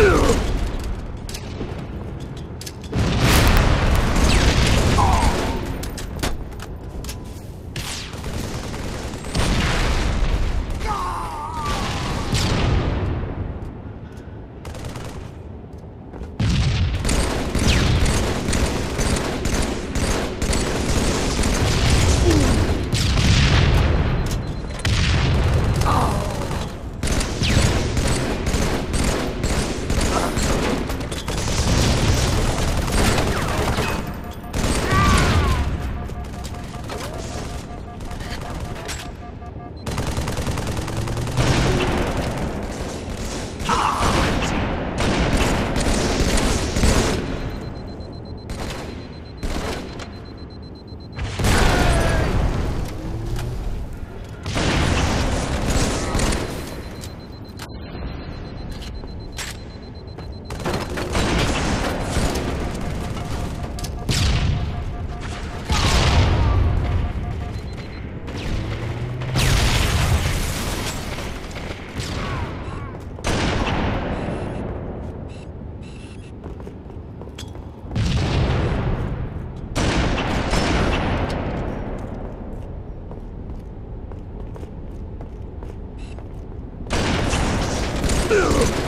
Ugh! Ugh!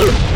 Ugh!